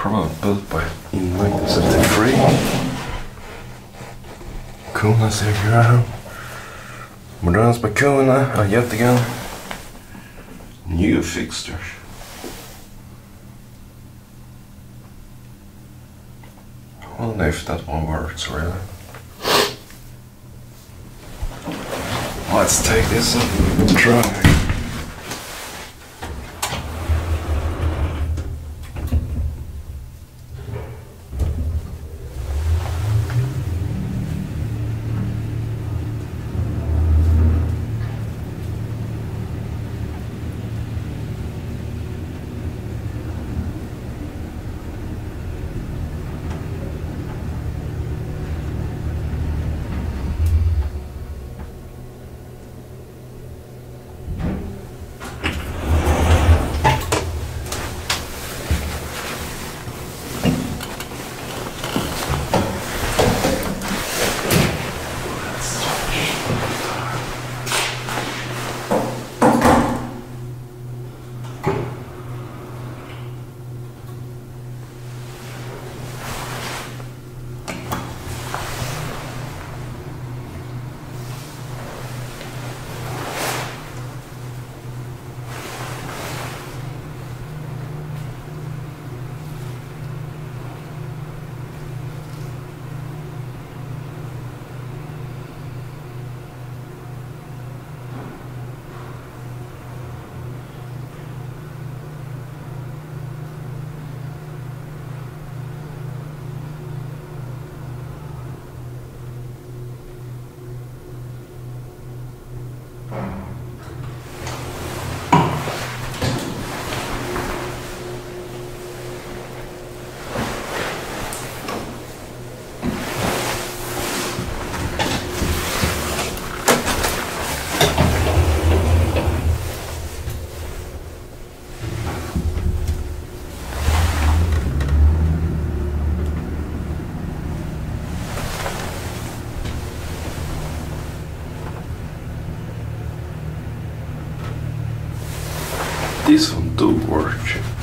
privat built by in 1973. Kuna ser här. Modern Spacona, ja, jättegrann. New fixtures. I wonder if that one works really. Let's take this and try. This one do work.